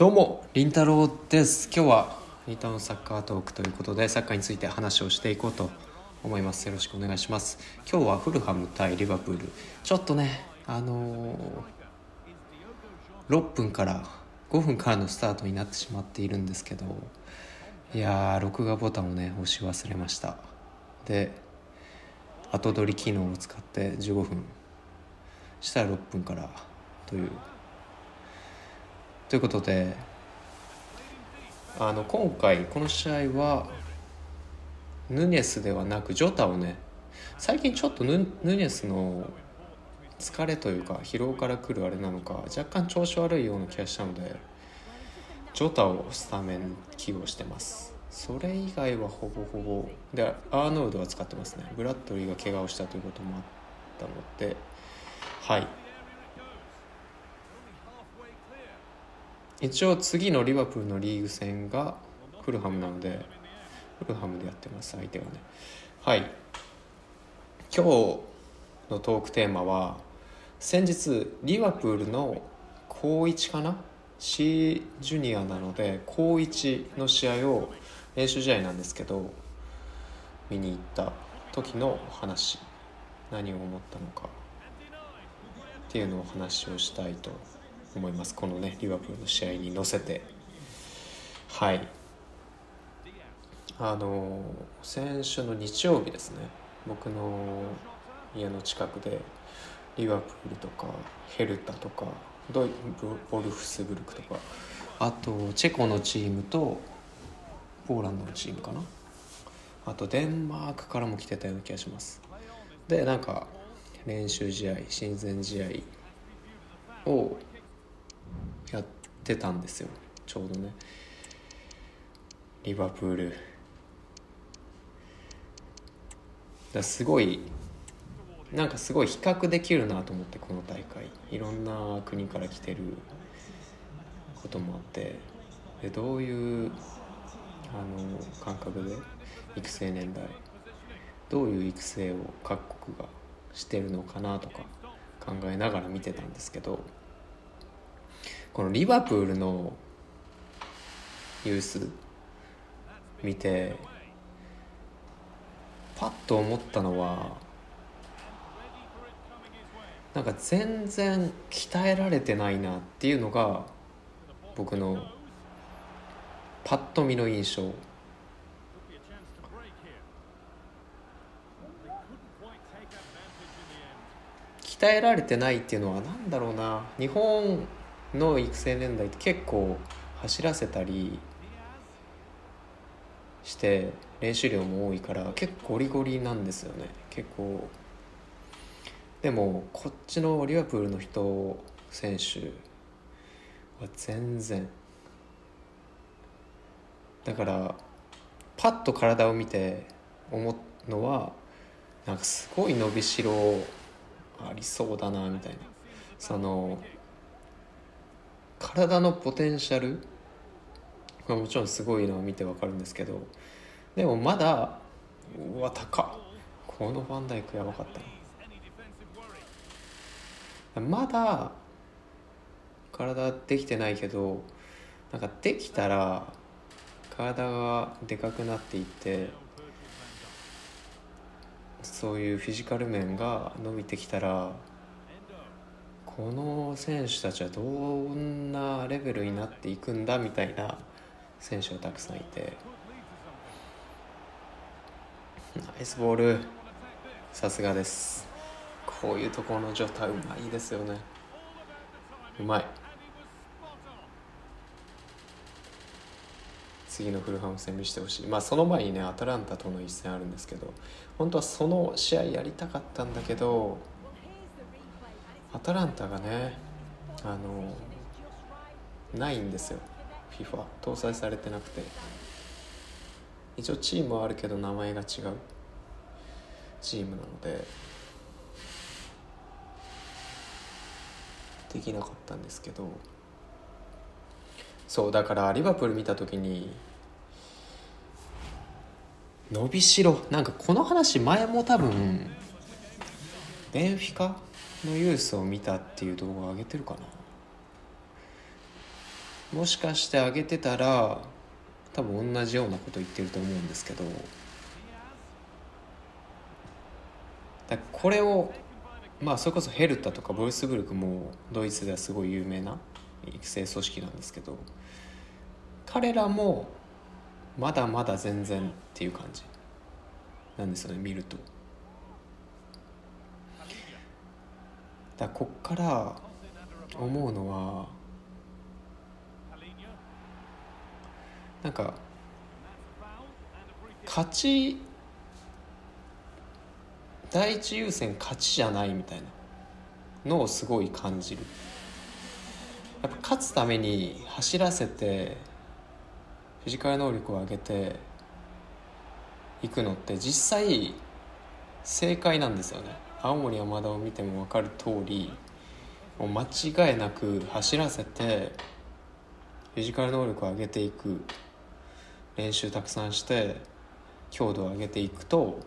どうも、りんたろうです。今日はリターンサッカートークということで、サッカーについて話をしていこうと思います。よろしくお願いします。今日はフルハム対リバプール。ちょっとね、あのー、6分から5分からのスタートになってしまっているんですけど、いやー、録画ボタンをね、押し忘れました。で、後取り機能を使って15分したら6分からというということであの今回この試合はヌニェスではなくジョタをね最近ちょっとヌヌニェスの疲れというか疲労からくるあれなのか若干調子悪いような気がしたのでジョタをスタメン起用してます。それ以外はほぼほぼでアーノルドは使ってますね。ブラッドリーが怪我をしたということもあったのではい。一応次のリバプールのリーグ戦がフルハムなのでフルハムでやってます相手はね。はい。今日のトークテーマは先日リバプールの高1かな？C ジュニアなので高1の試合を練習試合なんですけど見に行った時の話。何を思ったのかっていうのを話をしたいと思います。このねリバプールの試合に乗せて。はい。あの先週の日曜日ですね。僕の家の近くでリバプールとかヘルタとかドイボルフスブルクとかあとチェコのチームとポーランドのチームかな。あとデンマークからも来てたような気がします。でなんか練習試合親善試合をやってたんですよ。ちょうどね。リバプール。だすごいなんかすごい比較できるなと思ってこの大会。いろんな国から来てることもあって。でどういうあの感覚で育成年代。どういう育成を各国がしてるのかなとか考えながら見てたんですけど。このリバプールのユース見てパッと思ったのはなんか全然鍛えられてないなっていうのが僕のパッと見の印象。鍛えられてないっていうのは何だろうな。日本の育成年代って結構走らせたりして練習量も多いから結構ゴリゴリなんですよね。結構。でもこっちのリバプールの人選手は全然。だからパッと体を見て思うのはなんかすごい伸びしろありそうだなみたいな。その体のポテンシャル？まあもちろんすごいのは見てわかるんですけど。でもまだうわ高っ。このファンダイクやばかったな。まだ体できてないけどなんかできたら体がでかくなっていってそういうフィジカル面が伸びてきたらこの選手たちはどんなレベルになっていくんだみたいな選手がたくさんいて。ナイスボール。さすがです。こういうところの状態うまいですよね。うまい。次のフルハム戦見せてほしい。まあその前にねアトランタとの一戦あるんですけど本当はその試合やりたかったんだけどアトランタがねあのないんですよ。FIFA 搭載されてなくて。一応チームはあるけど名前が違う。チームなので。できなかったんですけど。そうだからリバプール見た時に伸びしろ。なんかこの話前も多分ベンフィカのユースを見たっていう動画上げてるかな？もしかして上げてたら多分同じようなこと言ってると思うんですけどだこれをまあそれこそヘルタとかボルスブルクもドイツではすごい有名な育成組織なんですけど彼らもまだまだ全然っていう感じなんですよね見ると。だこっから思うのはなんか勝ち第一優先勝ちじゃないみたいなのをすごい感じる。やっぱ勝つために走らせてフィジカル能力を上げていくのって実際正解なんですよね。青森山田を見ても分かる通りもう間違いなく走らせてフィジカル能力を上げていく練習たくさんして強度を上げていくと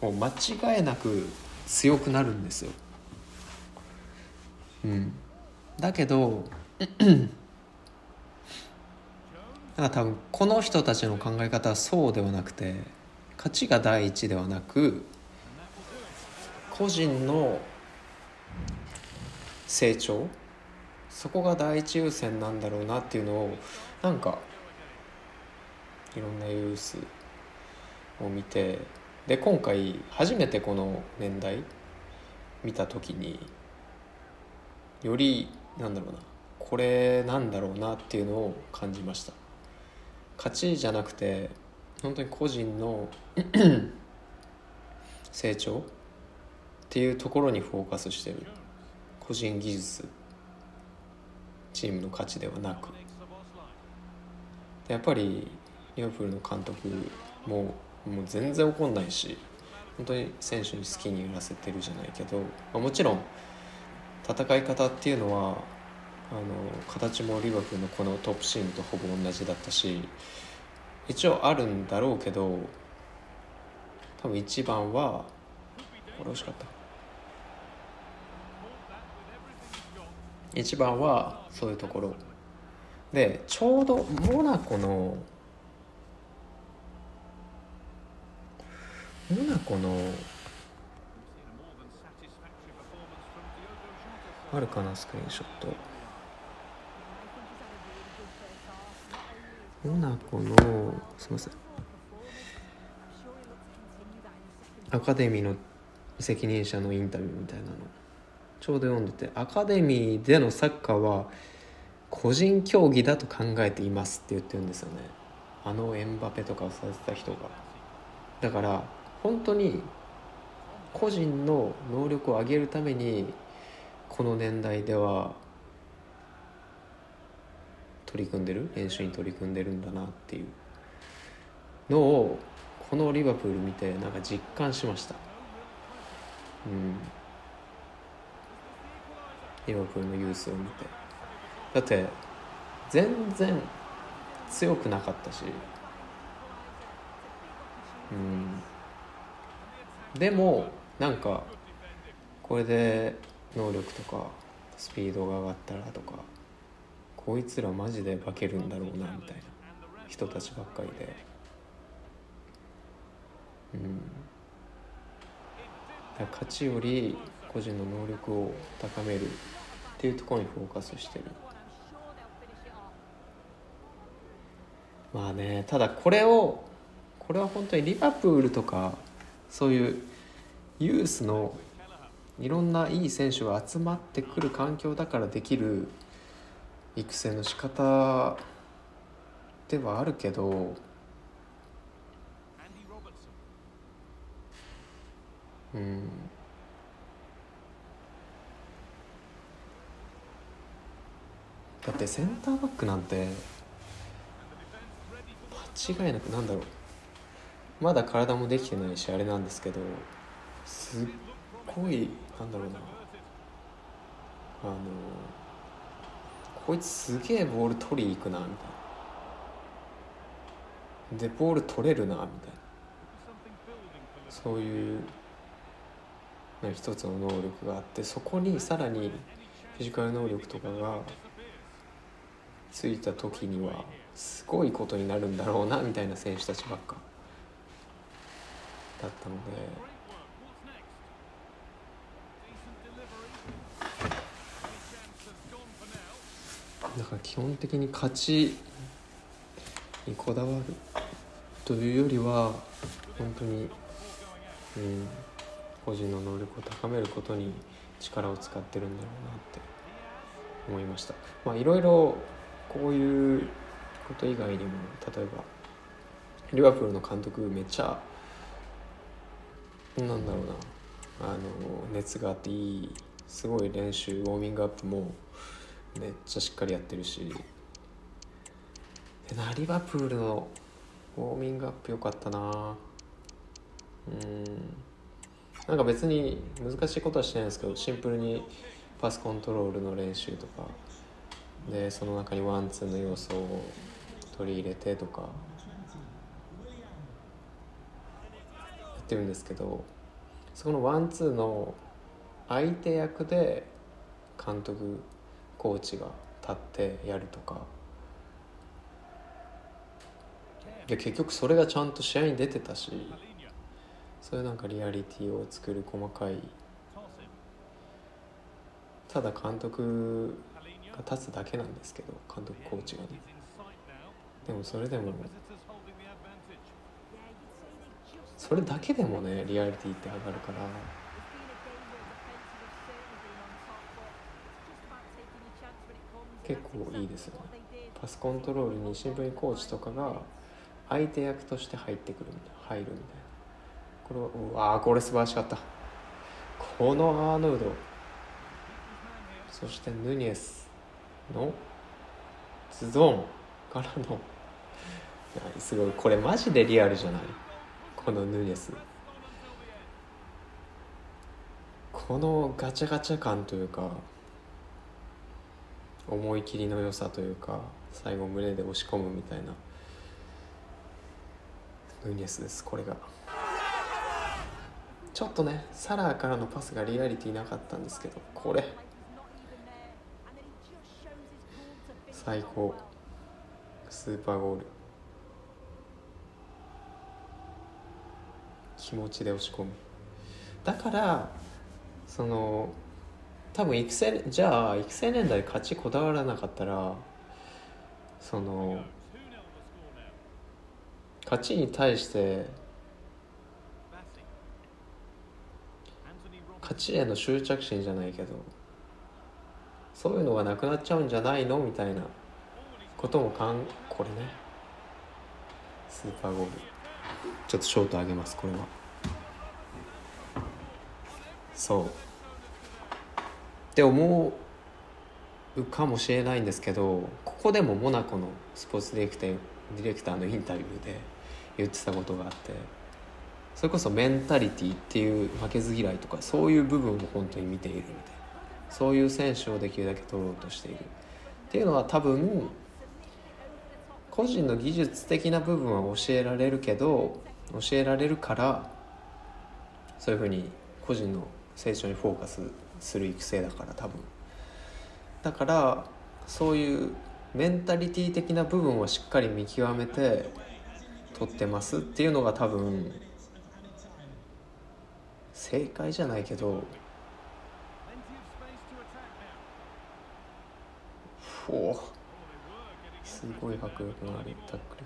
もう間違いなく強くなるんですよ。うん、だけど なんか多分この人たちの考え方はそうではなくて勝ちが第一ではなく個人の成長？そこが第一優先なんだろうなっていうのをなんかいろんなユースを見てで今回初めてこの年代見た時によりなんだろうなこれなんだろうなっていうのを感じました。勝ちじゃなくて本当に個人の 成長っていうところにフォーカスしてる。個人技術。チームの価値ではなく。やっぱりリバプールの監督ももう全然怒んないし本当に選手に好きにやらせてるじゃないけど、まあ、もちろん戦い方っていうのはあの形もリバプールのこのトップチームとほぼ同じだったし一応あるんだろうけど多分一番はこれ惜しかった。一番はそういうところ。でちょうどモナコのモナコのあるかなスクリーンショット。モナコのすみません。アカデミーの責任者のインタビューみたいなの。ちょうど読んでてアカデミーでのサッカーは個人競技だと考えていますって言ってるんですよね。あのエンバペとかをさせた人が。だから本当に個人の能力を上げるためにこの年代では取り組んでる？練習に取り組んでるんだなっていうのをこのリバプール見てなんか実感しました。うん。リバプールのユースを見て。だって全然強くなかったし。うん。でもなんかこれで能力とかスピードが上がったらとかこいつらマジで化けるんだろうなみたいな人たちばっかりで。うん。勝ちより個人の能力を高める。ていうところにフォーカスしてる。まあねただこれをこれは本当にリバプールとかそういうユースのいろんないい選手が集まってくる環境だからできる育成の仕方ではあるけどうん。だってセンターバックなんて間違いなくなんだろう。まだ体もできてないしあれなんですけどすっごいなんだろうな。あのこいつすげえボール取りに行くなみたいな。でボール取れるなみたいな。そういう一つの能力があってそこにさらにフィジカル能力とかがついた時にはすごいことになるんだろうなみたいな選手たちばっかだったので。だから基本的に勝ちにこだわるというよりは本当に、うん、個人の能力を高めることに力を使ってるんだろうなって思いましたまあいろいろこういうこと以外にも例えばリバプールの監督めっちゃなんだろうな。あの熱があっていいすごい練習ウォーミングアップもめっちゃしっかりやってるし。でなリバプールのウォーミングアップ良かったな。うん。なんか別に難しいことはしてないんですけどシンプルにパスコントロールの練習とか。でその中にワンツーの要素を取り入れてとかやってるんですけどそこのワンツーの相手役で監督コーチが立ってやるとか。で結局それがちゃんと試合に出てたしそういうなんかリアリティを作る細かい。ただ監督が立つだけなんですけど監督コーチがね。でもそれでもそれだけでもねリアリティって上がるから。結構いいですよね。パスコントロールに新聞コーチとかが相手役として入ってくるみたいな入るみたいな。これはうわーこれ素晴らしかった。このアーノルド。そしてヌニエス。の？ズドンからの？すごいこれマジでリアルじゃない？このヌニエス。このガチャガチャ感というか思い切りの良さというか最後胸で押し込むみたいな。ヌニエスですこれが。ちょっとねサラーからのパスがリアリティなかったんですけどこれ。最高。スーパーゴール。気持ちで押し込む。だからその多分育成じゃあ育成年代勝ちこだわらなかったらその勝ちに対して勝ちへの執着心じゃないけどそういうのがなくなっちゃうんじゃないの？みたいな。こともかんこれね。スーパーゴールちょっとショート上げますこれは。そう。って思うかもしれないんですけどここでもモナコのスポーツディレクターディレクターのインタビューで言ってたことがあってそれこそメンタリティっていう負けず嫌いとかそういう部分を本当に見ているみたいな。そういう選手をできるだけ取ろうとしている。っていうのは多分個人の技術的な部分は教えられるけど教えられるからそういうふうに個人の成長にフォーカスする育成だから多分。だからそういうメンタリティー的な部分をしっかり見極めて取ってますっていうのが多分正解じゃないけどおすごい迫力のあるタックル。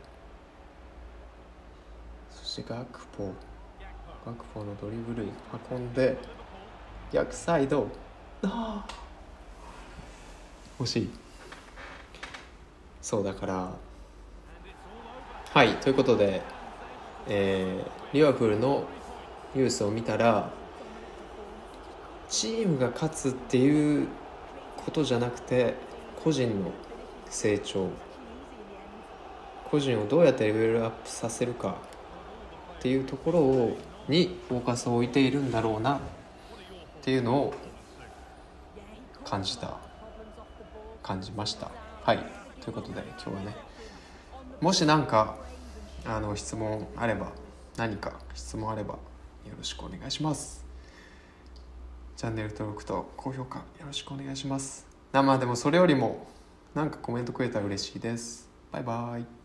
そしてガクポガクポのドリブル運んで逆サイド。あ惜しい。そうだから。はいということで、えー、リバプールのニュースを見たらチームが勝つっていうことじゃなくて個人の成長個人をどうやってレベルアップさせるかっていうところをにフォーカスを置いているんだろうなっていうのを感じた感じました。はい。ということで今日はねもし何かあの質問あれば何か質問あればよろしくお願いします。チャンネル登録と高評価よろしくお願いします。まあでもそれよりもなんかコメントくれたら嬉しいです。バイバイ。